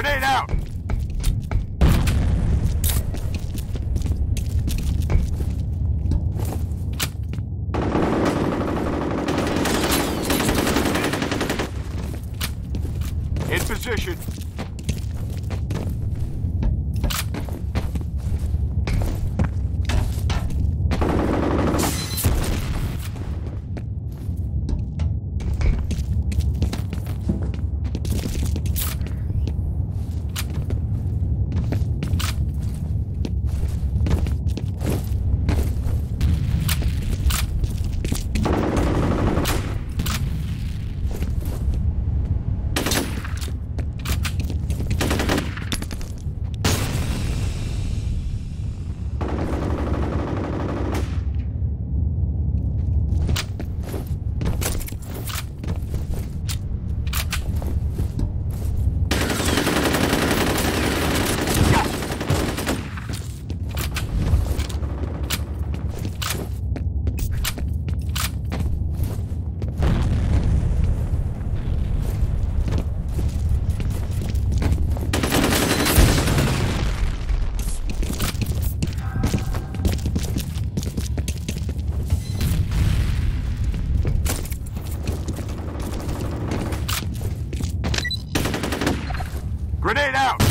Grenade out! In position. Grenade out!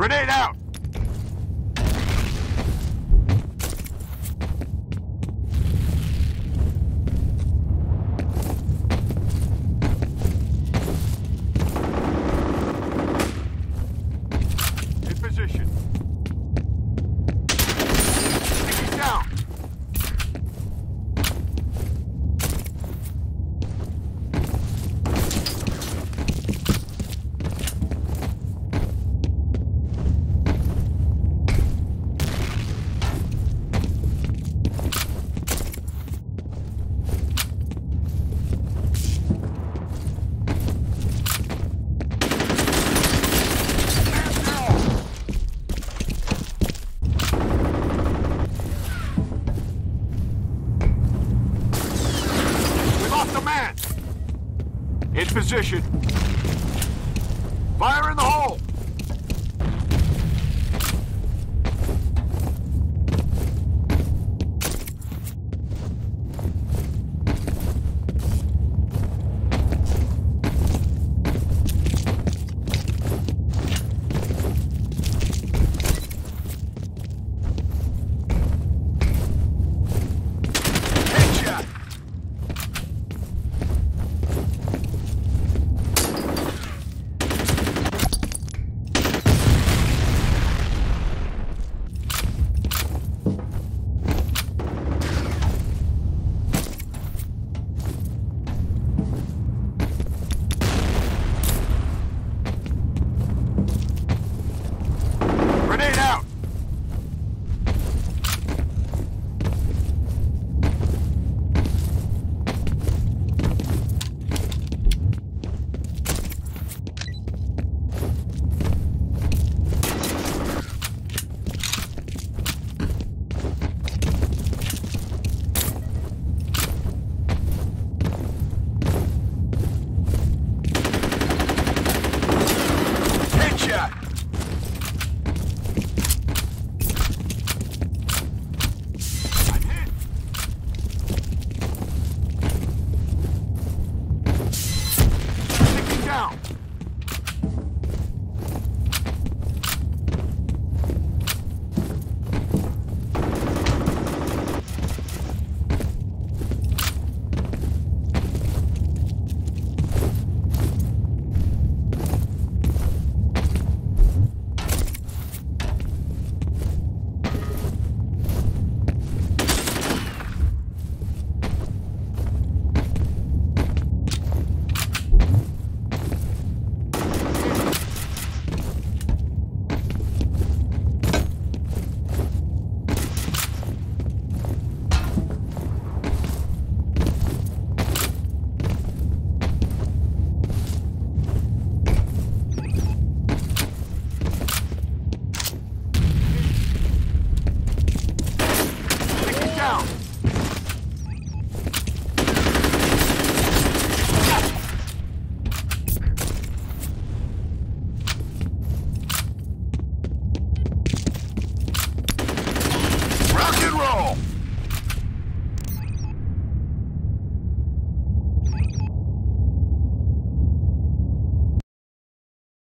Grenade out! position. Fire in the hole!